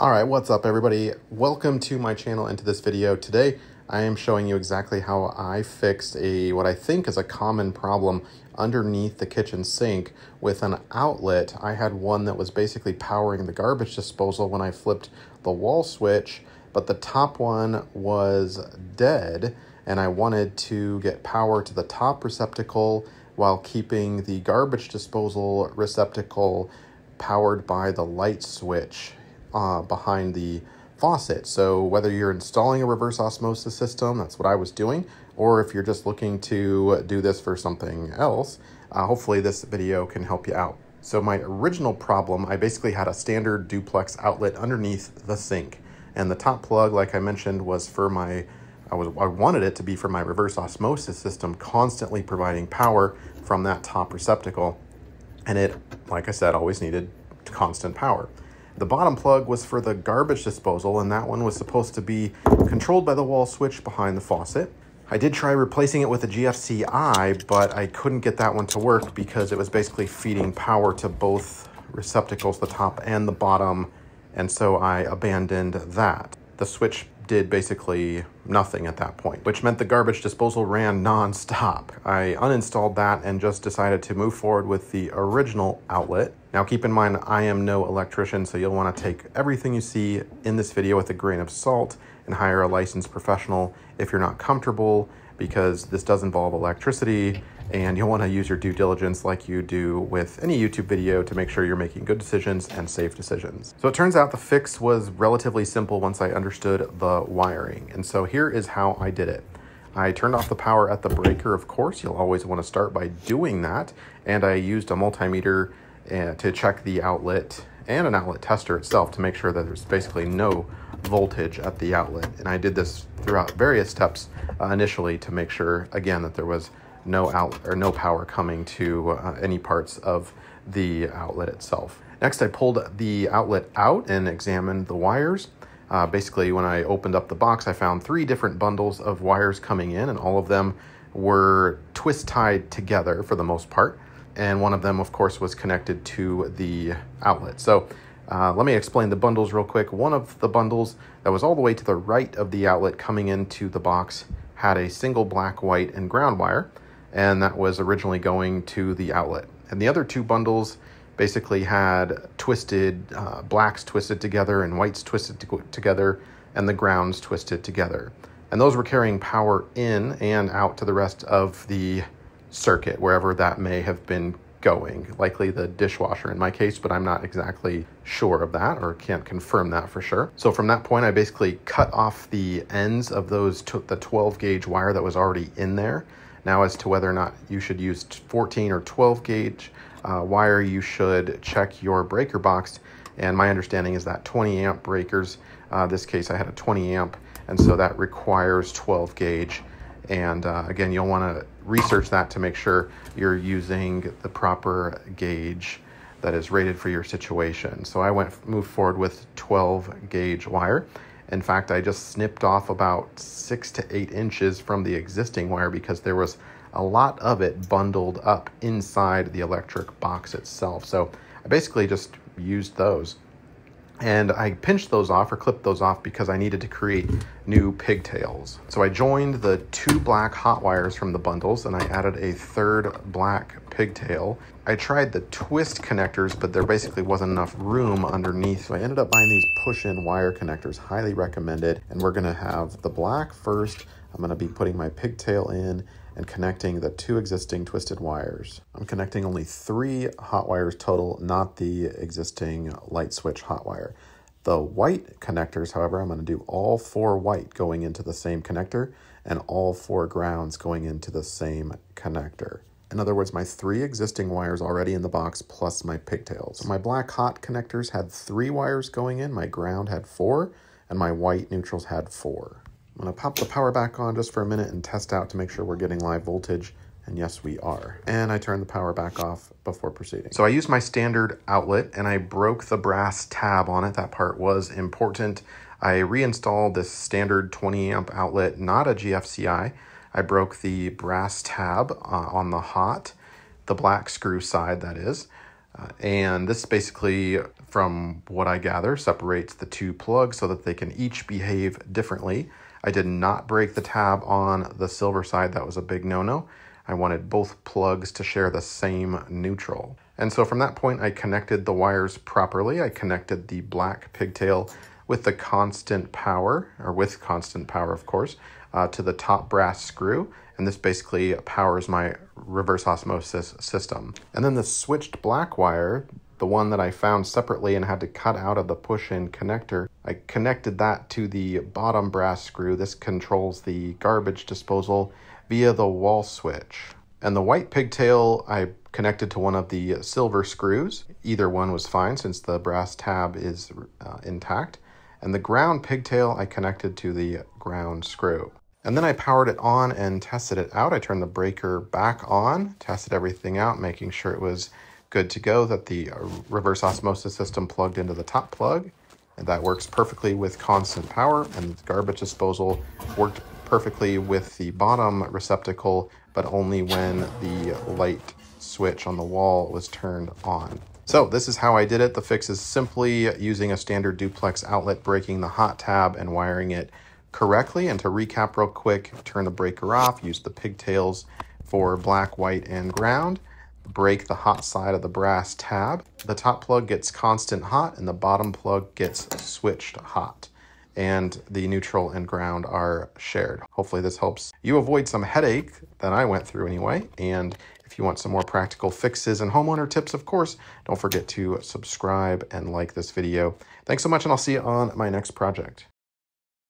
All right, what's up everybody? Welcome to my channel and to this video. Today, I am showing you exactly how I fixed a what I think is a common problem underneath the kitchen sink with an outlet. I had one that was basically powering the garbage disposal when I flipped the wall switch, but the top one was dead and I wanted to get power to the top receptacle while keeping the garbage disposal receptacle powered by the light switch uh, behind the faucet. So whether you're installing a reverse osmosis system, that's what I was doing, or if you're just looking to do this for something else, uh, hopefully this video can help you out. So my original problem, I basically had a standard duplex outlet underneath the sink. And the top plug, like I mentioned, was for my, I, was, I wanted it to be for my reverse osmosis system, constantly providing power from that top receptacle. And it, like I said, always needed constant power. The bottom plug was for the garbage disposal, and that one was supposed to be controlled by the wall switch behind the faucet. I did try replacing it with a GFCI, but I couldn't get that one to work because it was basically feeding power to both receptacles, the top and the bottom, and so I abandoned that. The switch did basically nothing at that point, which meant the garbage disposal ran non-stop. I uninstalled that and just decided to move forward with the original outlet. Now keep in mind, I am no electrician, so you'll wanna take everything you see in this video with a grain of salt and hire a licensed professional if you're not comfortable because this does involve electricity and you'll want to use your due diligence like you do with any YouTube video to make sure you're making good decisions and safe decisions. So it turns out the fix was relatively simple once I understood the wiring. And so here is how I did it. I turned off the power at the breaker, of course. You'll always want to start by doing that. And I used a multimeter uh, to check the outlet and an outlet tester itself to make sure that there's basically no voltage at the outlet. And I did this throughout various steps uh, initially to make sure, again, that there was no out or no power coming to uh, any parts of the outlet itself. Next, I pulled the outlet out and examined the wires. Uh, basically, when I opened up the box, I found three different bundles of wires coming in, and all of them were twist tied together for the most part. And one of them, of course, was connected to the outlet. So uh, let me explain the bundles real quick. One of the bundles that was all the way to the right of the outlet coming into the box had a single black, white, and ground wire and that was originally going to the outlet. And the other two bundles basically had twisted, uh, blacks twisted together and whites twisted to together, and the grounds twisted together. And those were carrying power in and out to the rest of the circuit, wherever that may have been going, likely the dishwasher in my case, but I'm not exactly sure of that or can't confirm that for sure. So from that point, I basically cut off the ends of those, the 12 gauge wire that was already in there now as to whether or not you should use 14 or 12 gauge uh, wire, you should check your breaker box. And my understanding is that 20 amp breakers, uh, this case I had a 20 amp, and so that requires 12 gauge. And uh, again, you'll want to research that to make sure you're using the proper gauge that is rated for your situation. So I went moved forward with 12 gauge wire. In fact, I just snipped off about six to eight inches from the existing wire because there was a lot of it bundled up inside the electric box itself. So I basically just used those. And I pinched those off or clipped those off because I needed to create new pigtails. So I joined the two black hot wires from the bundles and I added a third black pigtail. I tried the twist connectors, but there basically wasn't enough room underneath. So I ended up buying these push-in wire connectors, highly recommended. And we're gonna have the black first. I'm gonna be putting my pigtail in and connecting the two existing twisted wires. I'm connecting only three hot wires total, not the existing light switch hot wire. The white connectors, however, I'm going to do all four white going into the same connector and all four grounds going into the same connector. In other words, my three existing wires already in the box plus my pigtails. My black hot connectors had three wires going in, my ground had four, and my white neutrals had four. I'm gonna pop the power back on just for a minute and test out to make sure we're getting live voltage. And yes, we are. And I turned the power back off before proceeding. So I used my standard outlet and I broke the brass tab on it. That part was important. I reinstalled this standard 20 amp outlet, not a GFCI. I broke the brass tab uh, on the hot, the black screw side that is. Uh, and this basically from what I gather, separates the two plugs so that they can each behave differently. I did not break the tab on the silver side. That was a big no-no. I wanted both plugs to share the same neutral. And so from that point, I connected the wires properly. I connected the black pigtail with the constant power, or with constant power, of course, uh, to the top brass screw. And this basically powers my reverse osmosis system. And then the switched black wire, the one that I found separately and had to cut out of the push-in connector, I connected that to the bottom brass screw. This controls the garbage disposal via the wall switch. And the white pigtail I connected to one of the silver screws. Either one was fine since the brass tab is uh, intact. And the ground pigtail I connected to the ground screw. And then I powered it on and tested it out. I turned the breaker back on, tested everything out, making sure it was good to go, that the reverse osmosis system plugged into the top plug. And that works perfectly with constant power, and the garbage disposal worked perfectly with the bottom receptacle, but only when the light switch on the wall was turned on. So this is how I did it. The fix is simply using a standard duplex outlet, breaking the hot tab and wiring it correctly. And to recap real quick, turn the breaker off, use the pigtails for black, white, and ground, break the hot side of the brass tab. The top plug gets constant hot and the bottom plug gets switched hot and the neutral and ground are shared. Hopefully this helps you avoid some headache that I went through anyway. And if you want some more practical fixes and homeowner tips, of course, don't forget to subscribe and like this video. Thanks so much, and I'll see you on my next project.